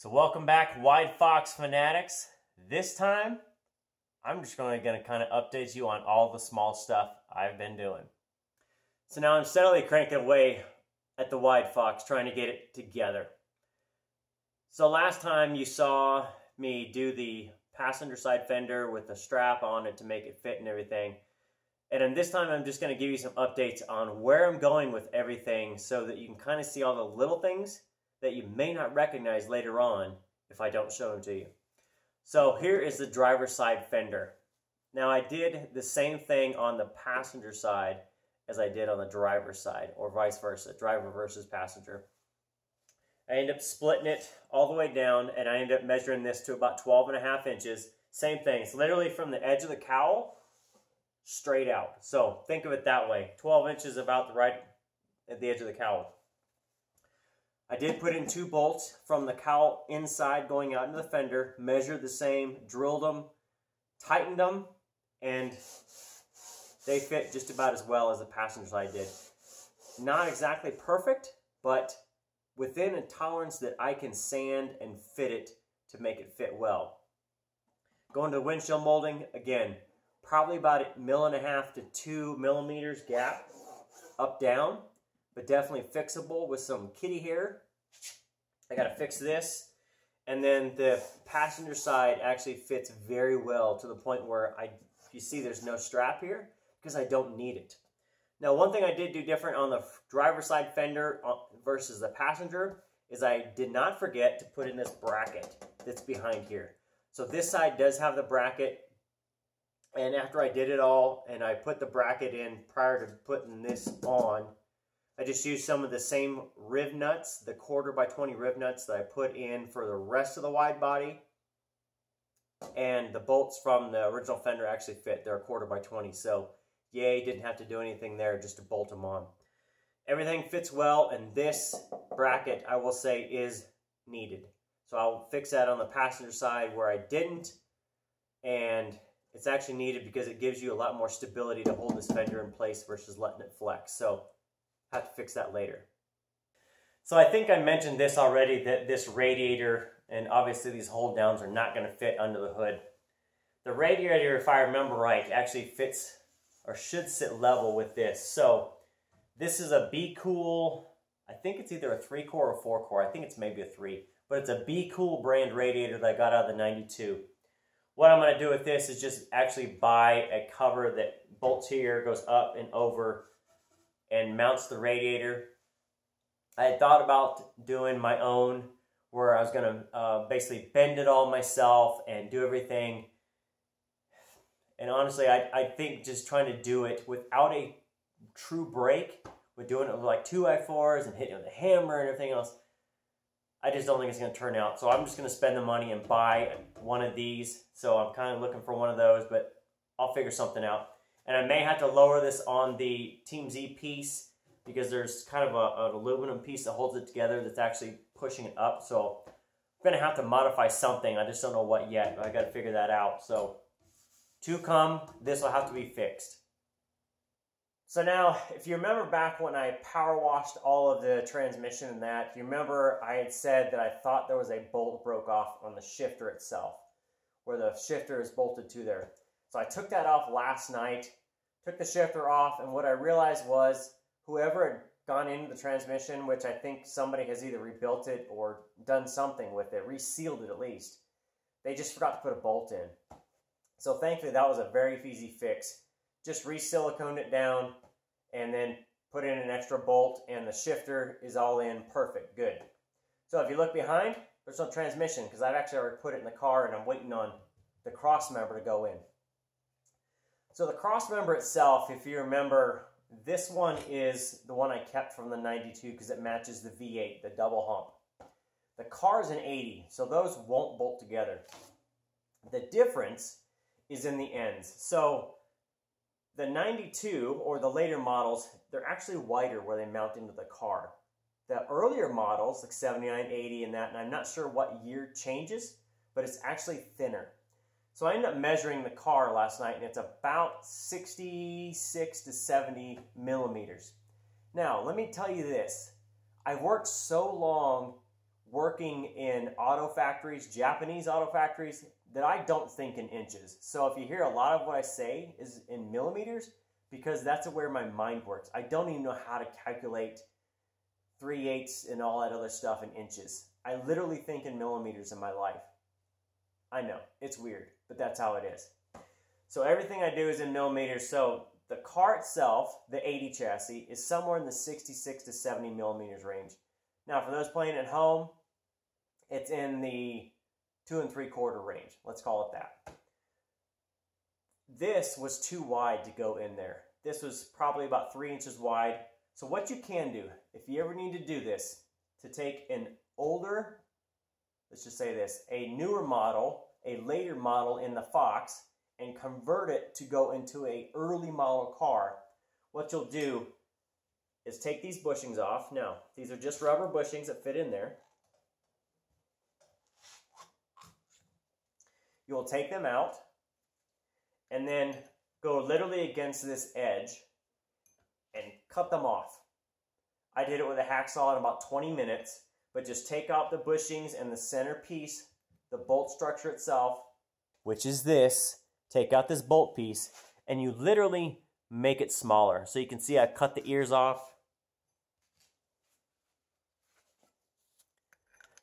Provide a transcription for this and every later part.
So welcome back, Wide Fox fanatics. This time, I'm just going to kind of update you on all the small stuff I've been doing. So now I'm steadily cranking away at the Wide Fox, trying to get it together. So last time you saw me do the passenger side fender with a strap on it to make it fit and everything. And then this time I'm just going to give you some updates on where I'm going with everything so that you can kind of see all the little things that you may not recognize later on if I don't show them to you. So here is the driver's side fender. Now I did the same thing on the passenger side as I did on the driver's side or vice versa, driver versus passenger. I ended up splitting it all the way down and I ended up measuring this to about 12 and a half inches. Same thing, it's literally from the edge of the cowl straight out. So think of it that way. 12 inches about the right at the edge of the cowl. I did put in two bolts from the cowl inside going out into the fender, measured the same, drilled them, tightened them, and they fit just about as well as the passenger side did. Not exactly perfect, but within a tolerance that I can sand and fit it to make it fit well. Going to the windshield molding, again, probably about a mill and a half to two millimeters gap up down but definitely fixable with some kitty hair. I got to fix this. And then the passenger side actually fits very well to the point where I, you see there's no strap here because I don't need it. Now, one thing I did do different on the driver side fender uh, versus the passenger is I did not forget to put in this bracket that's behind here. So this side does have the bracket. And after I did it all and I put the bracket in prior to putting this on, I just used some of the same riv nuts, the quarter by 20 riv nuts that I put in for the rest of the wide body. And the bolts from the original fender actually fit. They're a quarter by 20. So yay, didn't have to do anything there just to bolt them on. Everything fits well and this bracket, I will say, is needed. So I'll fix that on the passenger side where I didn't. And it's actually needed because it gives you a lot more stability to hold this fender in place versus letting it flex. So have to fix that later. So I think I mentioned this already that this radiator and obviously these hold downs are not going to fit under the hood. The radiator, if I remember right, actually fits or should sit level with this. So this is a Be Cool, I think it's either a three core or four core. I think it's maybe a three, but it's a Be Cool brand radiator that I got out of the 92. What I'm going to do with this is just actually buy a cover that bolts here, goes up and over and mounts the radiator. I had thought about doing my own where I was going to uh, basically bend it all myself and do everything. And honestly, I, I think just trying to do it without a true brake, with doing it with like two i4s and hitting with a hammer and everything else, I just don't think it's going to turn out. So I'm just going to spend the money and buy one of these. So I'm kind of looking for one of those, but I'll figure something out. And I may have to lower this on the Team Z piece because there's kind of a, an aluminum piece that holds it together that's actually pushing it up. So I'm to have to modify something. I just don't know what yet. I got to figure that out. So to come, this will have to be fixed. So now, if you remember back when I power washed all of the transmission and that, you remember I had said that I thought there was a bolt broke off on the shifter itself, where the shifter is bolted to there. So I took that off last night, took the shifter off, and what I realized was whoever had gone into the transmission, which I think somebody has either rebuilt it or done something with it, resealed it at least, they just forgot to put a bolt in. So thankfully that was a very easy fix. Just re-siliconed it down and then put in an extra bolt and the shifter is all in perfect, good. So if you look behind, there's no transmission because I've actually already put it in the car and I'm waiting on the cross member to go in. So the cross member itself, if you remember, this one is the one I kept from the 92 because it matches the V8, the double hump. The car is an 80, so those won't bolt together. The difference is in the ends. So the 92 or the later models, they're actually wider where they mount into the car. The earlier models, like 79, 80 and that, and I'm not sure what year changes, but it's actually thinner. So I ended up measuring the car last night and it's about 66 to 70 millimeters. Now, let me tell you this. I've worked so long working in auto factories, Japanese auto factories, that I don't think in inches. So if you hear a lot of what I say is in millimeters, because that's where my mind works. I don't even know how to calculate three eighths and all that other stuff in inches. I literally think in millimeters in my life. I know, it's weird, but that's how it is. So everything I do is in millimeters. So the car itself, the 80 chassis, is somewhere in the 66 to 70 millimeters range. Now, for those playing at home, it's in the two and three quarter range. Let's call it that. This was too wide to go in there. This was probably about three inches wide. So what you can do, if you ever need to do this, to take an older, let's just say this, a newer model, a later model in the Fox, and convert it to go into a early model car, what you'll do is take these bushings off. Now, these are just rubber bushings that fit in there. You'll take them out and then go literally against this edge and cut them off. I did it with a hacksaw in about 20 minutes, but just take out the bushings and the center piece, the bolt structure itself, which is this. Take out this bolt piece, and you literally make it smaller. So you can see I cut the ears off.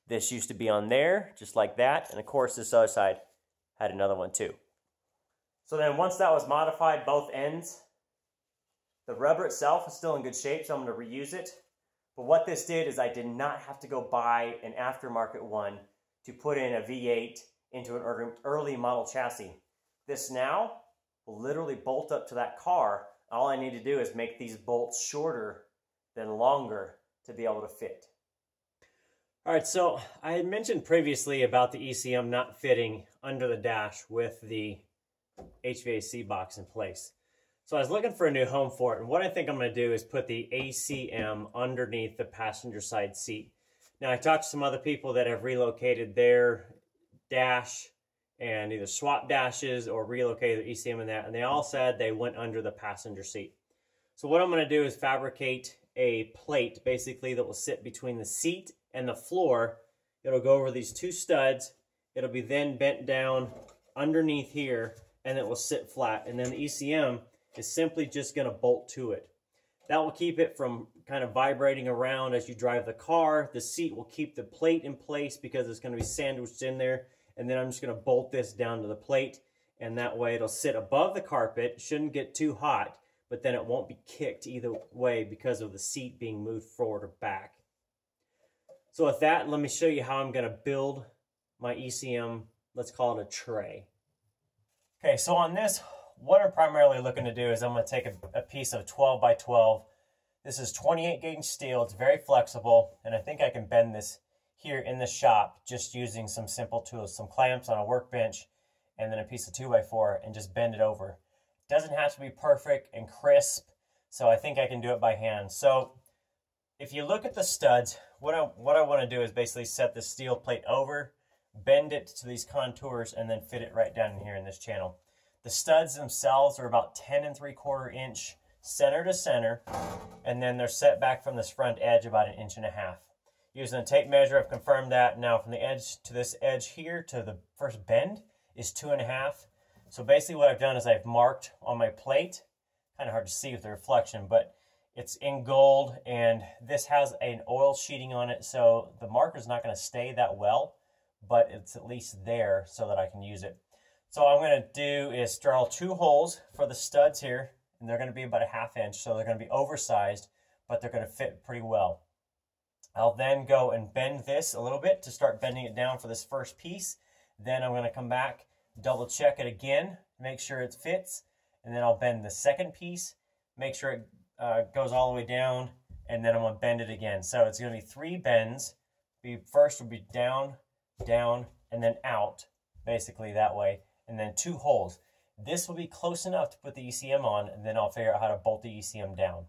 This used to be on there, just like that. And of course, this other side had another one too. So then once that was modified, both ends, the rubber itself is still in good shape, so I'm to reuse it. But what this did is I did not have to go buy an aftermarket one to put in a V8 into an early model chassis. This now will literally bolt up to that car. All I need to do is make these bolts shorter than longer to be able to fit. All right, so I had mentioned previously about the ECM not fitting under the dash with the HVAC box in place. So I was looking for a new home for it, and what I think I'm going to do is put the ECM underneath the passenger side seat. Now, I talked to some other people that have relocated their dash and either swap dashes or relocated their ECM in that, and they all said they went under the passenger seat. So what I'm going to do is fabricate a plate, basically, that will sit between the seat and the floor. It'll go over these two studs. It'll be then bent down underneath here and it will sit flat. And then the ECM is simply just going to bolt to it. That will keep it from kind of vibrating around as you drive the car. The seat will keep the plate in place because it's going to be sandwiched in there. And then I'm just going to bolt this down to the plate. And that way it'll sit above the carpet. Shouldn't get too hot, but then it won't be kicked either way because of the seat being moved forward or back. So with that, let me show you how I'm going to build my ECM, let's call it a tray. Okay, so on this, what I'm primarily looking to do is I'm going to take a, a piece of 12 by 12. This is 28 gauge steel. It's very flexible, and I think I can bend this here in the shop just using some simple tools, some clamps on a workbench, and then a piece of 2 by 4 and just bend it over. It doesn't have to be perfect and crisp, so I think I can do it by hand. So if you look at the studs, what I, what I want to do is basically set the steel plate over bend it to these contours, and then fit it right down in here in this channel. The studs themselves are about 10 and 3 quarter inch center to center, and then they're set back from this front edge about an inch and a half. Using a tape measure, I've confirmed that. Now from the edge to this edge here to the first bend is two and a half. So basically what I've done is I've marked on my plate, kind of hard to see with the reflection, but it's in gold and this has an oil sheeting on it, so the marker is not going to stay that well but it's at least there so that I can use it. So I'm going to do is drill two holes for the studs here, and they're going to be about a half inch, so they're going to be oversized, but they're going to fit pretty well. I'll then go and bend this a little bit to start bending it down for this first piece. Then I'm going to come back, double check it again, make sure it fits, and then I'll bend the second piece, make sure it uh, goes all the way down, and then I'm going to bend it again. So it's going to be three bends. Be First will be down, down, and then out, basically that way, and then two holes. This will be close enough to put the ECM on, and then I'll figure out how to bolt the ECM down.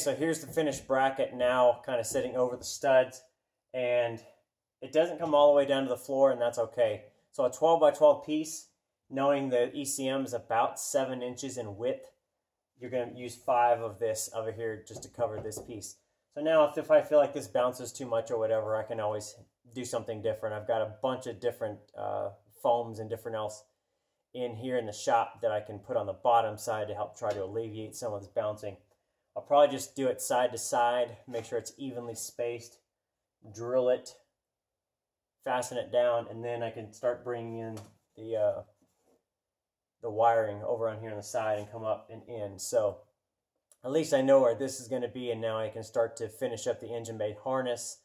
So here's the finished bracket now kind of sitting over the studs and it doesn't come all the way down to the floor and that's okay. So a 12 by 12 piece, knowing the ECM is about seven inches in width, you're gonna use five of this over here just to cover this piece. So now if, if I feel like this bounces too much or whatever, I can always do something different. I've got a bunch of different uh, foams and different else in here in the shop that I can put on the bottom side to help try to alleviate some of this bouncing. I'll probably just do it side to side, make sure it's evenly spaced, drill it, fasten it down, and then I can start bringing in the uh, the wiring over on here on the side and come up and in. So at least I know where this is going to be, and now I can start to finish up the engine bay harness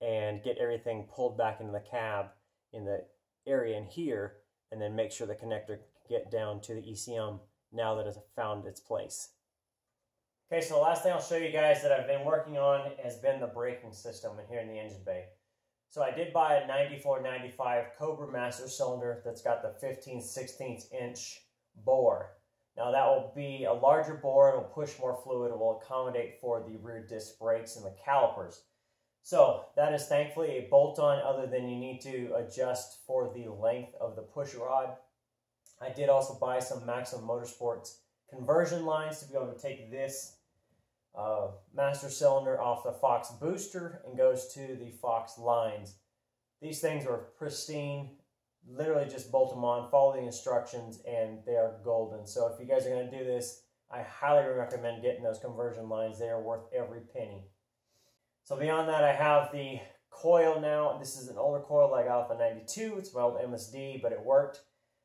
and get everything pulled back into the cab in the area in here, and then make sure the connector get down to the ECM now that it's found its place. Okay, so the last thing I'll show you guys that I've been working on has been the braking system in here in the engine bay. So I did buy a 9495 Cobra Master Cylinder that's got the 15 16 inch bore. Now that will be a larger bore, it'll push more fluid, it will accommodate for the rear disc brakes and the calipers. So that is thankfully a bolt-on other than you need to adjust for the length of the push rod. I did also buy some Maximum Motorsports conversion lines to be able to take this uh, master cylinder off the Fox booster and goes to the Fox lines. These things are pristine, literally just bolt them on, follow the instructions, and they are golden. So if you guys are going to do this, I highly recommend getting those conversion lines. They are worth every penny. So beyond that, I have the coil now. This is an older coil off the 92. It's my old MSD, but it worked.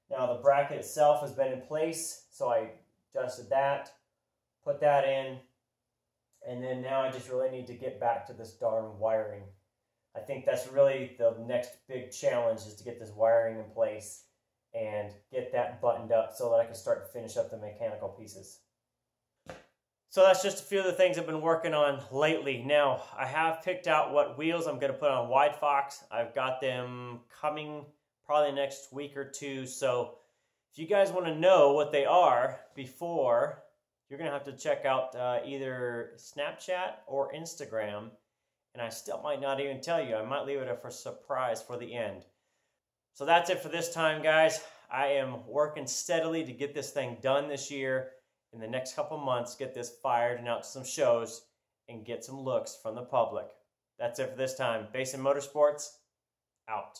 Now the bracket itself has been in place, so I adjusted that, put that in, and then now I just really need to get back to this darn wiring. I think that's really the next big challenge is to get this wiring in place and get that buttoned up so that I can start to finish up the mechanical pieces. So that's just a few of the things I've been working on lately. Now, I have picked out what wheels I'm going to put on Wide Fox. I've got them coming probably next week or two. So if you guys want to know what they are before you're going to have to check out uh, either Snapchat or Instagram. And I still might not even tell you. I might leave it for a surprise for the end. So that's it for this time, guys. I am working steadily to get this thing done this year. In the next couple months, get this fired and out to some shows and get some looks from the public. That's it for this time. Basin Motorsports, out.